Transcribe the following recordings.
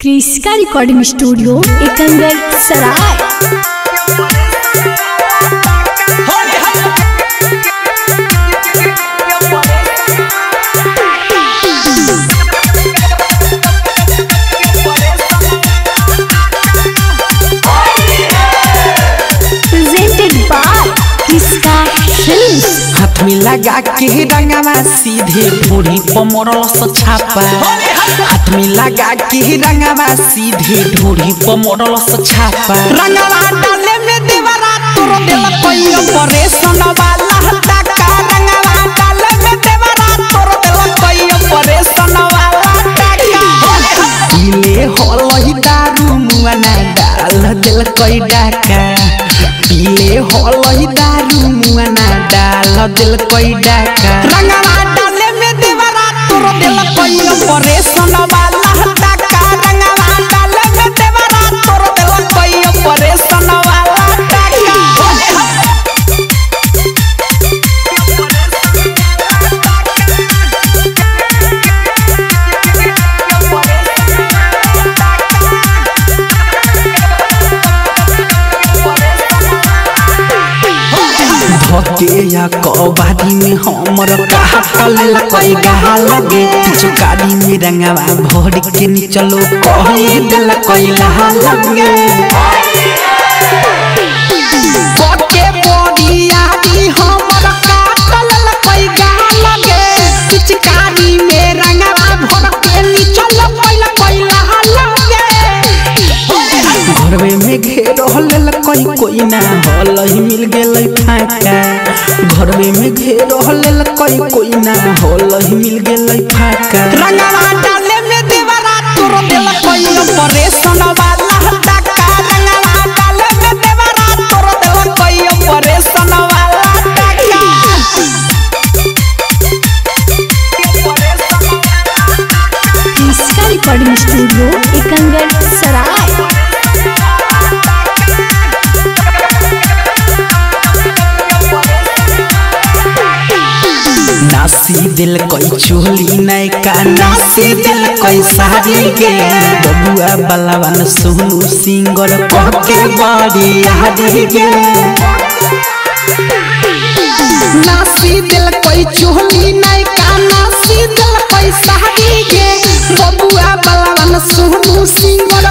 क्रिस्का recording studio एक सराय लगा के रंगवा सीधे ढोरी पर मरल स छापा। हाथ में लगा के रंगवा सीधे ढोरी पर मरल स छापा रंगवा डाले में देवरा तोर दिल कोई ऑपरेशन वाला हटा का रंगवा डाले में देवरा तोर दिल कोई ऑपरेशन वाला हटा का। होलही दारू डाल दिल कोई डाका। पीले होलही दारू मुआना डाल दिल कोई डाका। रंगवा धके कबाड़ी में हमर काटल कोई गहा लगे। चुकारी में रंगवा भोर के निचलो कही दिल कोई लहा लगे। ना मिल गेल फाका। घरवे में घेर हल कोई कोई ना हल ही मिल गेल फाका। रंगवा डाले में देवरा तोर दिल कोई ऑपरेशन वाला हटा रंगवा डाले में देवरा तोर दिल कोई ऑपरेशन वाला हटा क्रिस्का रिकॉर्डिंग स्टूडियो एकंगर सराय। नासी दिल कोई चोली नय का, नासी दिल कोई साड़ी के। बबुआ बलवन सोनू सिंगर कह के बाड़ी यादी गे नासी दिल कोई चोली नय का, नासी दिल कोई साड़ी के। बबुआ बलवन सोनू सिंगर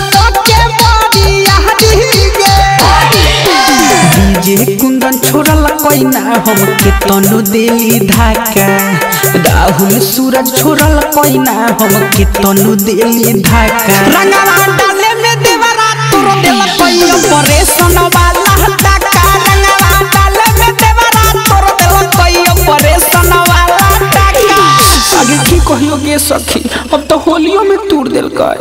के तनु दिली धाका राहुल, सूरज छोड़ल कोई ना हम के तनु दिली धाका रंगवा डाले में तोर दिल कोई ऑपरेशन वाला रंगवा डाले में तोर दिल कोई ऑपरेशन वाला आगे की कहियो गे सखी, अब तो होलियो में तोड़ दिल का